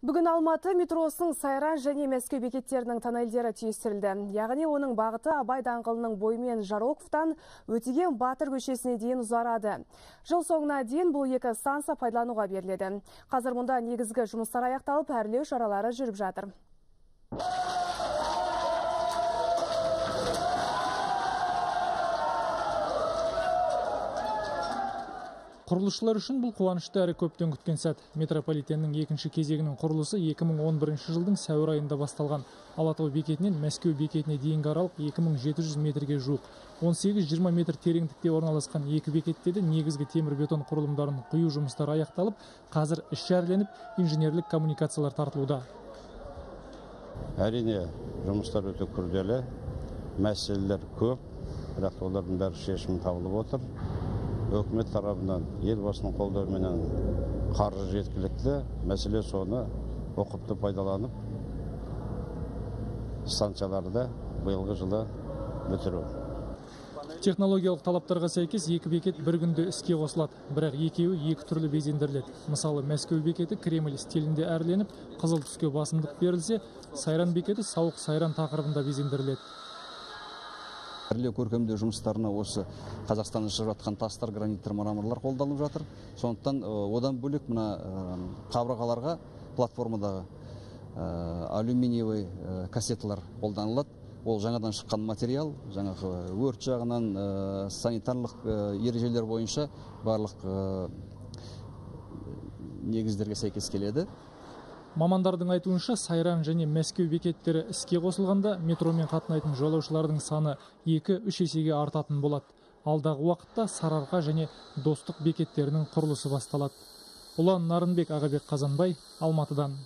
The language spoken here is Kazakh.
Бүгін Алматы метросының Сайран және Мәскеу бекеттерінің тоннельдері түйістірілді. Яғни оның бағыты Абай даңғылының бойымен Жароковтан өтеген Батыр көшесіне дейін ұзарады. Жыл соңына дейін бұл екі станса пайдалануға беріледі. Қазір мұнда негізгі жұмыстар аяқталып, әрлеу шаралары жүріп жатыр. Құрылысшылар үшін бұл қуанышты әрі көптен күткен сәт. Метрополитеннің екінші кезегінің құрылысы 2011 жылдың сәуір айында басталған. Алатау бекетінен мәскеу бекетіне дейінгі аралық 2700 метрге жуық. 18-20 метр тереңдікте орналасқан екі бекетте де негізгі темір бетон құрылымдарын құю жұмыстары аяқталып қазір іс әрленіп инженерлік коммуникациялар тартылуда. Әрине жұмыстар өте күрделі. Мәселелер көп бірақ олардың бәрі шешімі табылып отыр. Өкімет тарапынан елбасының қолдауыменен қаржы жеткілікті. Мәселе соны ұқыпты пайдаланып станцияларды биылғы жылы бітіру. Технологиялық талаптарға сәйкес екі бекет бір күнде іске қосылады. Бірақ екеуі екі түрлі безендіріледі. Мысалы мәскеу бекеті кремль стилінде әрленіп қызыл түске басымдық берілсе сайран бекеті сауық сайран тақырыбында безендіріледі. Әрлеу көркемдеу жұмыстарына осы қазақстаннан шығып жатқан тастар граниттер мраморлар қолданылып жатыр. Сондықтан одан бөлек мына қабырғаларға платформадағы алюминиевый кассеталар қолданылады. Ол жаңадан шыққан материал жаңағы өрт жағынан санитарлық ережелер бойынша барлық негіздерге сәйкес келеді. Мамандардың айтуынша сайран және мәскеу бекеттері іске қосылғанда метромен қатынайтын жолаушылардың саны екі үш есеге артатын болады. Алдағы уақытта сарыарқа және достық бекеттерінің құрылысы басталады. Ұлан нарынбек ағабек қазанбай алматыдан.